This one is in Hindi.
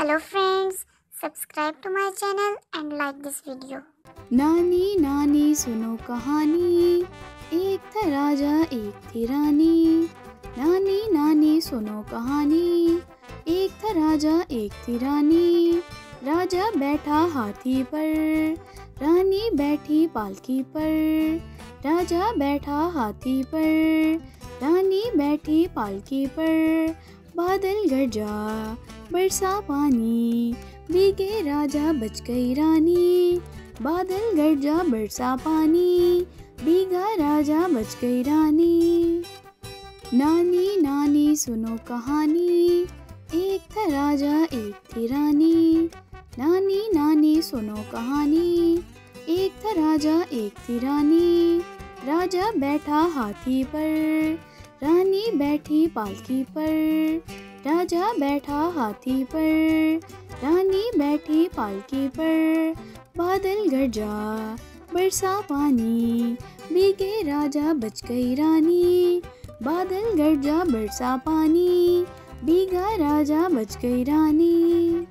Hello friends, subscribe to my channel and like this video. नानी नानी सुनो कहानी। एक था राजा एक थी रानी। नानी नानी सुनो कहानी। एक था राजा एक थी रानी। राजा बैठा हाथी पर। रानी बैठी पालकी पर। राजा बैठा हाथी पर। रानी बैठी पालकी पर। बादल गरजा। बरसा पानी, भीगे राजा बच गई रानी, बादल गरजा बरसा पानी, भीगा राजा बच गई रानी। नानी नानी, सुनो कहानी, एक था राजा, एक थी रानी। नानी नानी, सुनो कहानी, एक था राजा, एक थी रानी। राजा बैठा हाथी पर, रानी बैठी पालकी पर। राजा बैठा हाथी पर, रानी बैठी पालकी पर। बादल गरजा, बरसा पानी, भीगे राजा बच गई रानी। बादल गरजा, बरसा पानी, भीगा राजा बच गई रानी।